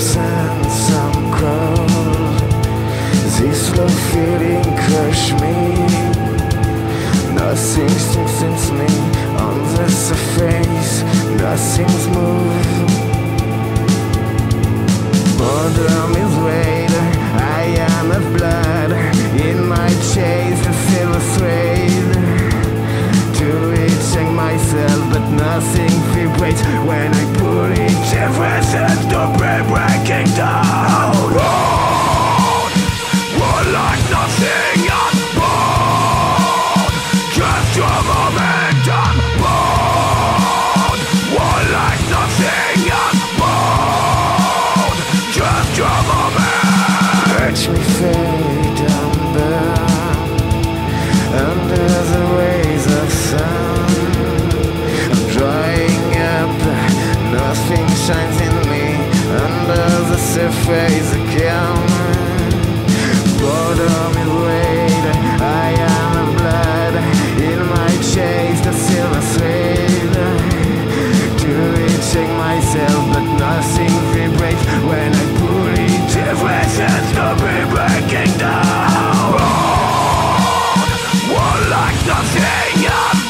some This slow feeling crush me. Nothing sinks me on the surface Nothing's moved. Boredom is Just your moment Watch me fade and burn Under the rays of sun. I'm drying up Nothing shines in me. Under the surface again Bottom is red I am of blood. In my chase the silver thread. To reaching myself But nothing vibrates When I Like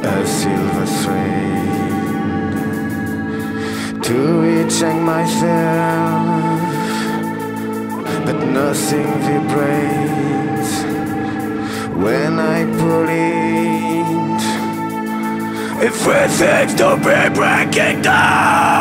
A silver thread. To hang myself But nothing vibrates. When I pull it If we Everything's to be breaking down